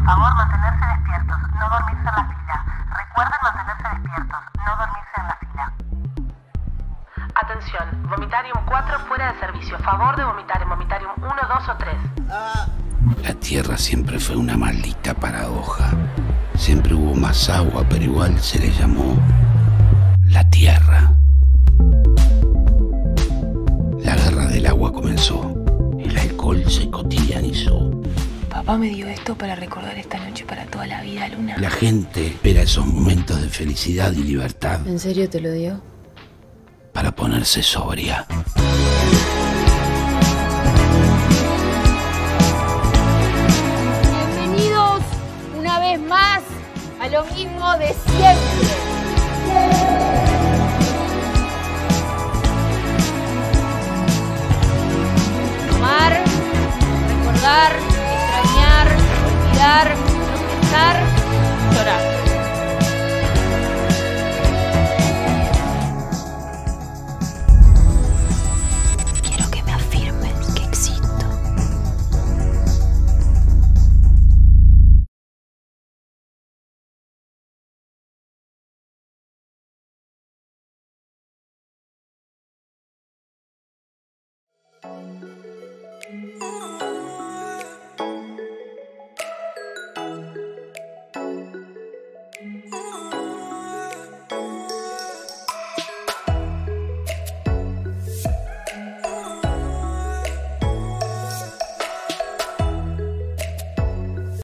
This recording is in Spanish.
Por favor, mantenerse despiertos, no dormirse en la fila. Recuerden mantenerse despiertos, no dormirse en la fila. Atención, Vomitarium 4 fuera de servicio. Favor de vomitar en Vomitarium 1, 2 o 3. La Tierra siempre fue una maldita paradoja. Siempre hubo más agua, pero igual se le llamó la Tierra. La guerra del agua comenzó. El alcohol se cotidianizó. Papá me dio esto para recordar esta noche para toda la vida, Luna. La gente espera esos momentos de felicidad y libertad ¿En serio te lo dio? para ponerse sobria. Bienvenidos una vez más a lo mismo de siempre. Música